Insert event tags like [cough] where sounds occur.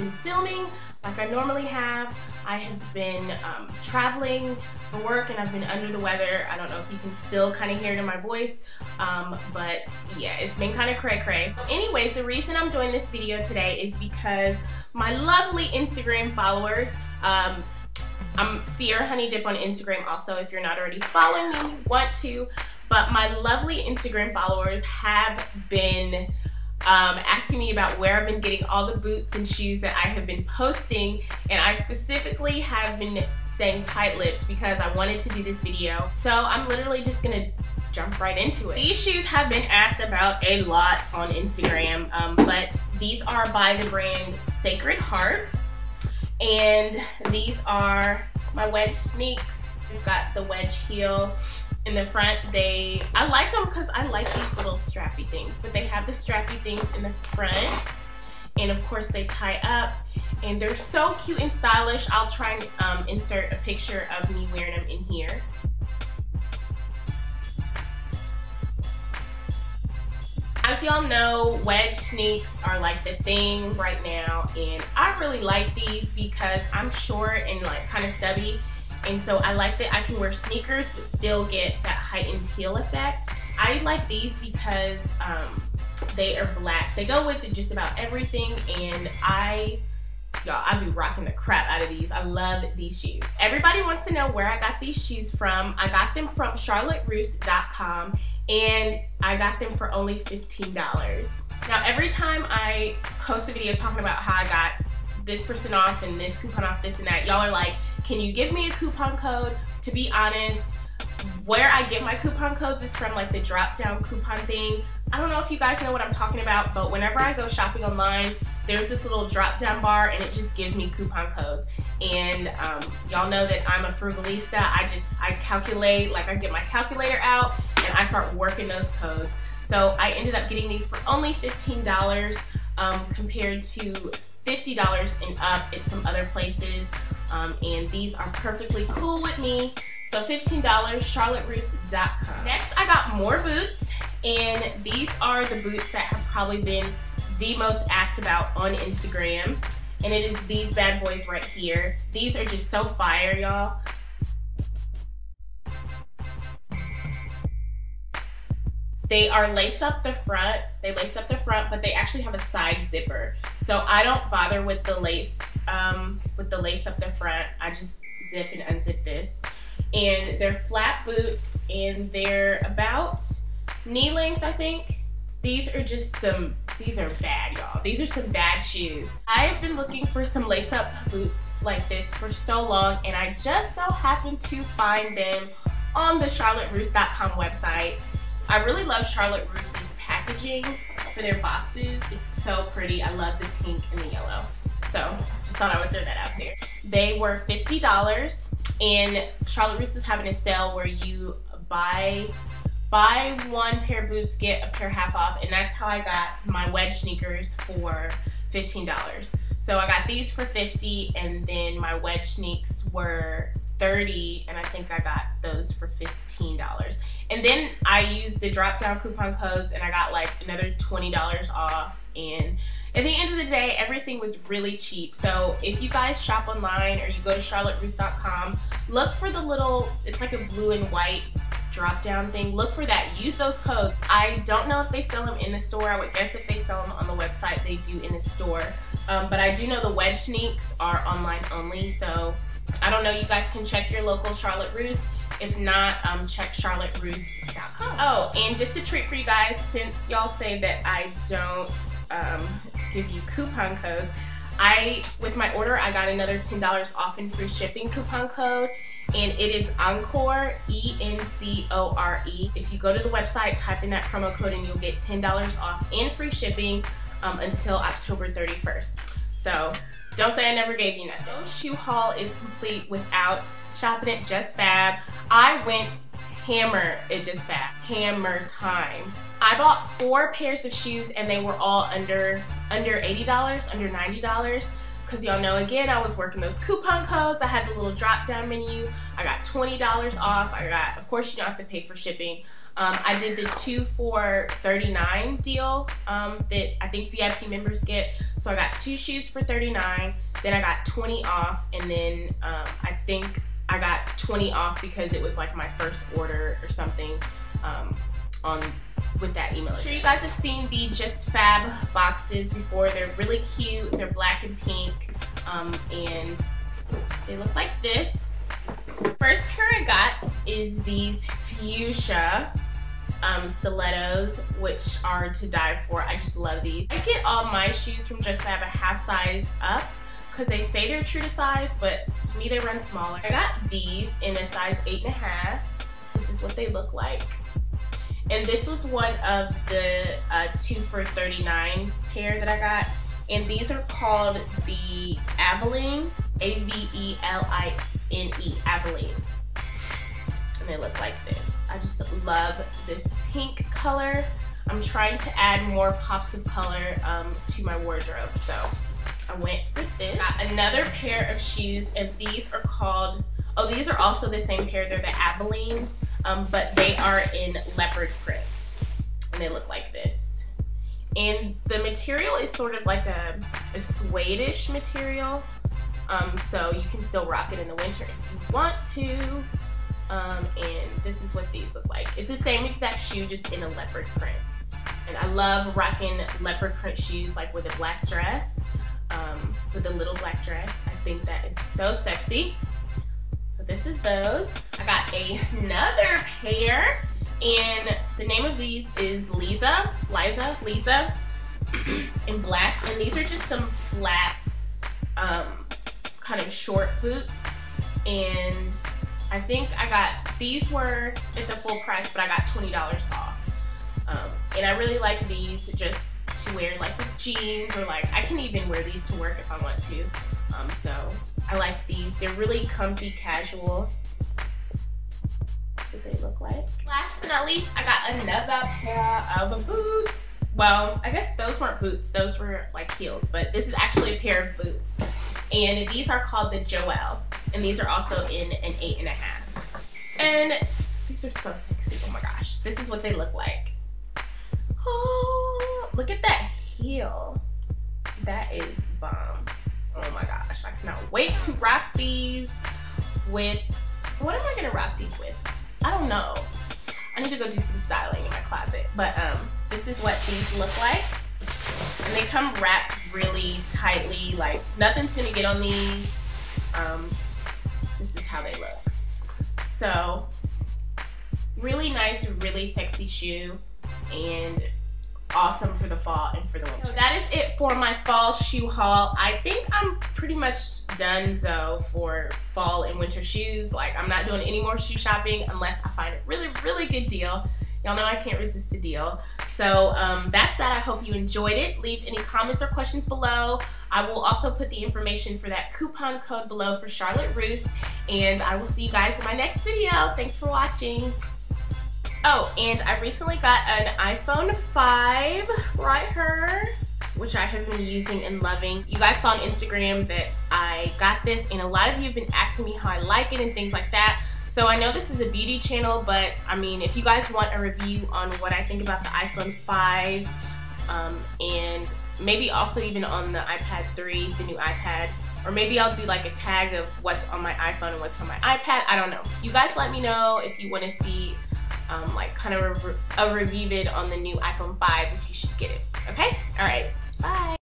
been filming like I normally have. I have been um, traveling for work and I've been under the weather. I don't know if you can still kind of hear it in my voice, um, but yeah, it's been kind of cray cray. So anyways, the reason I'm doing this video today is because my lovely Instagram followers, um, I'm Ciara Honey Dip on Instagram also if you're not already following me want to, but my lovely Instagram followers have been um, asking me about where I've been getting all the boots and shoes that I have been posting and I specifically have been staying tight-lipped because I wanted to do this video. So I'm literally just gonna jump right into it. These shoes have been asked about a lot on Instagram, um, but these are by the brand Sacred Heart and these are my wedge sneaks. We've got the wedge heel in the front they i like them because i like these little strappy things but they have the strappy things in the front and of course they tie up and they're so cute and stylish. I'll try and um, insert a picture of me wearing them in here. As y'all know, wedge sneaks are like the thing right now and I really like these because I'm short and like kind of stubby and so I like that I can wear sneakers but still get that heightened heel effect. I like these because um, they are black. They go with just about everything and I y'all i be rocking the crap out of these i love these shoes everybody wants to know where i got these shoes from i got them from charlotterusse.com and i got them for only $15 now every time i post a video talking about how i got this person off and this coupon off, this and that. Y'all are like, can you give me a coupon code? To be honest, where I get my coupon codes is from like the drop down coupon thing. I don't know if you guys know what I'm talking about, but whenever I go shopping online, there's this little drop down bar and it just gives me coupon codes. And um, y'all know that I'm a frugalista. I just, I calculate, like I get my calculator out and I start working those codes. So I ended up getting these for only $15 um, compared to $50 and up at some other places. Um, and these are perfectly cool with me. So $15, charlotterusse.com. Next, I got more boots. And these are the boots that have probably been the most asked about on Instagram. And it is these bad boys right here. These are just so fire, y'all. They are lace up the front. They lace up the front, but they actually have a side zipper. So I don't bother with the lace, um, with the lace up the front. I just zip and unzip this. And they're flat boots and they're about knee length, I think. These are just some, these are bad, y'all. These are some bad shoes. I have been looking for some lace up boots like this for so long and I just so happened to find them on the charlotterusse.com website. I really love Charlotte Russe's packaging for their boxes. It's so pretty. I love the pink and the yellow. So just thought I would throw that out there. They were $50 and Charlotte Russe is having a sale where you buy buy one pair of boots, get a pair half off, and that's how I got my wedge sneakers for $15. So I got these for 50 and then my wedge sneaks were 30 and I think I got those for $15. And then I used the drop down coupon codes and I got like another $20 off. And at the end of the day, everything was really cheap. So if you guys shop online or you go to charlotterusse.com, look for the little, it's like a blue and white drop down thing. Look for that. Use those codes. I don't know if they sell them in the store. I would guess if they sell them on the website, they do in the store. Um, but I do know the wedge sneaks are online only. So I don't know. You guys can check your local Charlotte Russe if not, um, check charlotterusse.com. Oh, and just a treat for you guys, since y'all say that I don't um, give you coupon codes, I, with my order, I got another $10 off and free shipping coupon code and it is Encore, E-N-C-O-R-E. If you go to the website, type in that promo code and you'll get $10 off and free shipping um, until October 31st. So don't say I never gave you nothing. No shoe haul is complete without shopping at Just Fab. I went hammer at Just Fab. Hammer time. I bought four pairs of shoes and they were all under under $80, under $90 because y'all know again I was working those coupon codes. I had the little drop down menu. I got $20 off. I got, of course, you don't have to pay for shipping. Um, I did the two for 39 deal um, that I think VIP members get. So I got two shoes for 39, then I got 20 off, and then um, I think I got 20 off because it was like my first order or something um, on with that email. I'm sure you guys have seen the Just Fab boxes before. They're really cute. They're black and pink, um, and they look like this. First pair I got is these fuchsia um, stilettos, which are to die for. I just love these. I get all my shoes from Just Fab a half size up because they say they're true to size, but to me they run smaller. I got these in a size eight and a half. This is what they look like. And this was one of the uh, two for 39 pair that I got. And these are called the Aveline, A-V-E-L-I-N-E, Aveline. And they look like this. I just love this pink color. I'm trying to add more pops of color um, to my wardrobe. So I went for this. Got another pair of shoes and these are called, oh, these are also the same pair. They're the Aveline, um, but they are in leopard print. And they look like this. And the material is sort of like a, a suede-ish material. Um, so you can still rock it in the winter if you want to. Um, and this is what these look like. It's the same exact shoe, just in a leopard print. And I love rocking leopard print shoes like with a black dress, um, with a little black dress. I think that is so sexy. So this is those. I got another pair and the name of these is Lisa, Liza, Lisa [clears throat] in black. And these are just some flat, um, kind of short boots. And I think I got, these were at the full price, but I got $20 off. Um, and I really like these just to wear like with jeans or like, I can even wear these to work if I want to. Um, so I like these. They're really comfy, casual. That's what they look like. Last but not least, I got another pair of boots. Well, I guess those weren't boots. Those were like heels, but this is actually a pair of boots. And these are called the Joelle and these are also in an eight and a half. And these are so sexy. Oh my gosh. This is what they look like. Oh, look at that heel. That is bomb. Oh my gosh. I cannot wait to wrap these with, what am I gonna wrap these with? I don't know. I need to go do some styling in my closet. But um, this is what these look like. And they come wrapped really tightly, like nothing's gonna get on these. Um, this is how they look. So really nice, really sexy shoe and awesome for the fall and for the winter. So that is it for my fall shoe haul. I think I'm pretty much done so for fall and winter shoes. Like I'm not doing any more shoe shopping unless I find a really, really good deal. Y'all know I can't resist a deal. So um, that's that. I hope you enjoyed it. Leave any comments or questions below. I will also put the information for that coupon code below for Charlotte Russe. And I will see you guys in my next video. Thanks for watching. Oh, and I recently got an iPhone 5 right here which I have been using and loving. You guys saw on Instagram that I got this and a lot of you have been asking me how I like it and things like that. So I know this is a beauty channel, but I mean, if you guys want a review on what I think about the iPhone 5 um, and maybe also even on the iPad 3, the new iPad, or maybe I'll do like a tag of what's on my iPhone and what's on my iPad. I don't know. You guys let me know if you want to see um, like kind of a, a review vid on the new iPhone 5 if you should get it. Okay? All right. Bye.